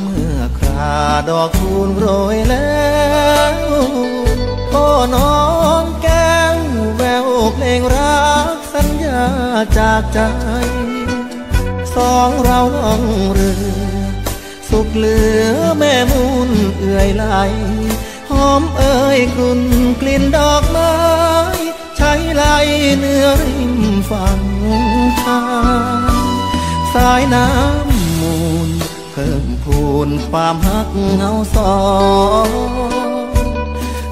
เมื่อคราดอกคูณโรยแล้วโอ้น้องแก้วแววเพลงรักสัญญาจากใจ สองเราล่องเรือ สุขเหลือแม่มูลเอื่อยไหลหอมเอ่ยกลุ่นกลิ่นดอกไม้ใช้ไหลเนื้อริมฝั่งทางสายน้ำ เพิ่มพูนความหักเงาสอง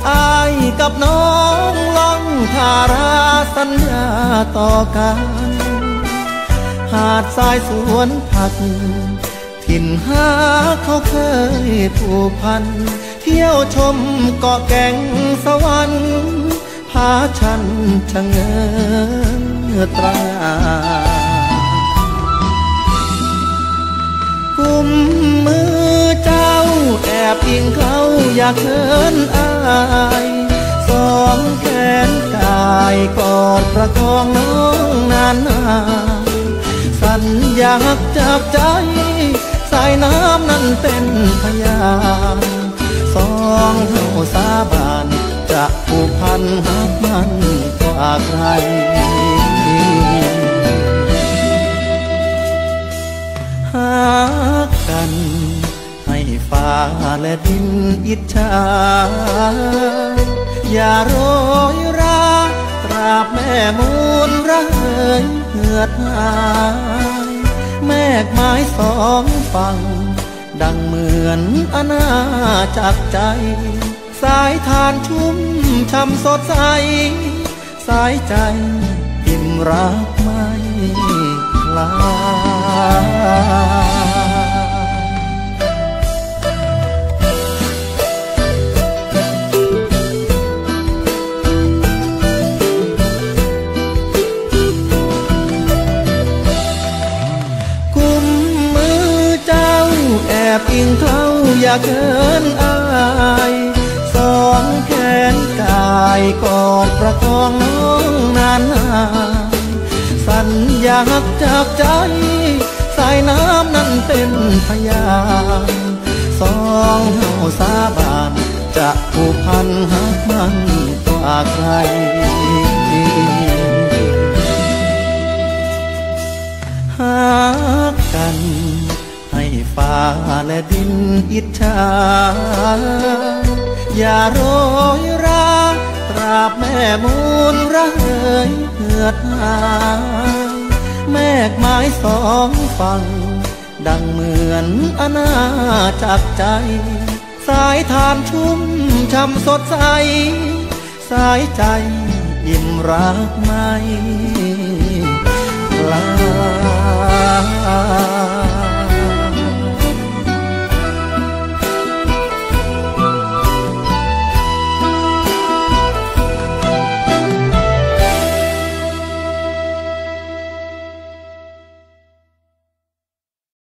อายกับน้องล่องทาราสัญญาต่อกัน หาดทรายสวนผัก ถิ่นหาเขาเคยผูกพัน เที่ยวชมเกาะแก่งสวรรค์พาฉันชะเง้อตรา กุมมือเจ้า แอบอิงเขาอยากเคินอายสองแขนกายกอดประคองน้องนานนานสัญญาจับใจ สายน้ำนั้นเป็นพยานสองเท่าสาบานจะผูกพันหักมันกว่าใคร และดินอิจฉาอย่าโรยราตราบแม่มูลระเหยเหือดหายแมกไม้สองฝั่ง ดังเหมือนอาณาจักใจ สายทานชุ่มช่ำสดใส สายใจอิ่มรักไม่คลา บอิงเขาอยากเคินอายสองแขนกายกอดประคองน้องนานนาสัญญาจากใจ สายน้ำนั้นเป็นพยานสองเฮาสาบาน จะผูกพันหักมันกว่าใครหากัน ให้ฟ้าและดินอิจฉาอย่าโรยราตราบแม่มูลระเหยเหือดหายแมกไม้สองฝั่ง ดังเหมือนอาณาจักใจ สายทานชุ่มช่ำสดใส สายใจอิ่มรักไม่ลา